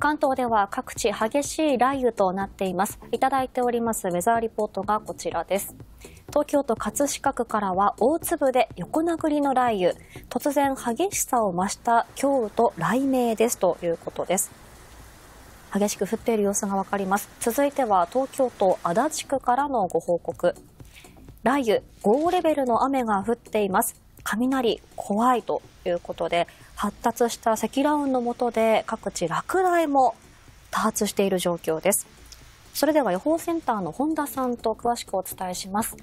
関東では各地激しい雷雨となっています。いただいておりますウェザーリポートがこちらです。東京都葛飾区からは大粒で横殴りの雷雨、突然激しさを増した強雨と雷鳴ですということです。激しく降っている様子がわかります。続いては東京都足立区からのご報告。雷雨、5レベルの雨が降っています。雷怖いということで、発達した積乱雲の下で各地落雷も多発している状況です。それでは予報センターの本田さんと詳しくお伝えします。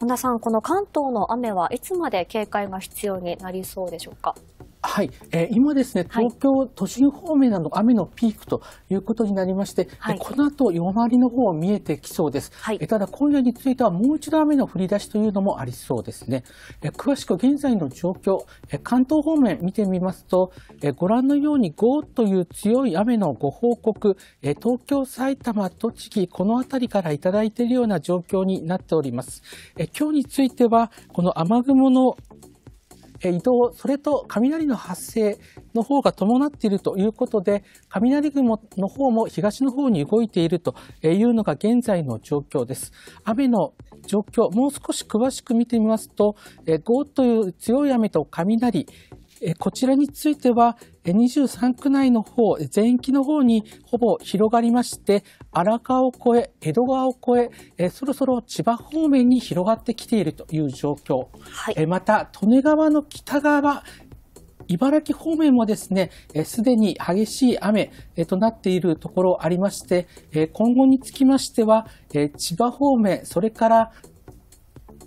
本田さん、この関東の雨はいつまで警戒が必要になりそうでしょうか？はい、えー、今ですね、東京都心方面など雨のピークということになりまして、はい、この後夜回りの方見えてきそうです、はい、えただ今夜についてはもう一度雨の降り出しというのもありそうですね。え詳しく現在の状況、え関東方面見てみますと、えご覧のようにゴーという強い雨のご報告、え東京、埼玉、栃木、この辺りからいただいているような状況になっております。え今日については、この雨雲の移動、それと雷の発生の方が伴っているということで、雷雲の方も東の方に動いているというのが現在の状況です。雨の状況、もう少し詳しく見てみますと、ゴーという強い雨と雷、こちらについては、23区内の方、全域の方にほぼ広がりまして、荒川を越え、江戸川を越え、そろそろ千葉方面に広がってきているという状況。はい、また、利根川の北側、茨城方面もですね、すでに激しい雨となっているところありまして、今後につきましては、千葉方面、それから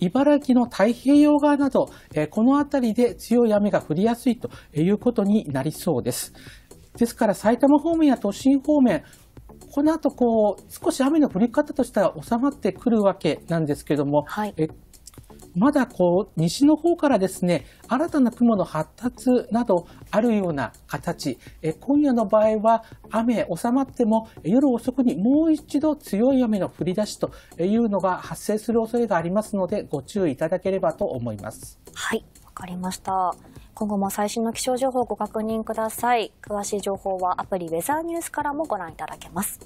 茨城の太平洋側など、この辺りで強い雨が降りやすいということになりそうです。ですから埼玉方面や都心方面、この後こう少し雨の降り方としては収まってくるわけなんですけども、はい、まだこう、西の方からですね、新たな雲の発達などあるような形、え今夜の場合は雨収まっても夜遅くにもう一度強い雨の降り出しというのが発生する恐れがありますので、ご注意いただければと思います。はい、わかりました。今後も最新の気象情報をご確認ください。詳しい情報はアプリウェザーニュースからもご覧いただけます。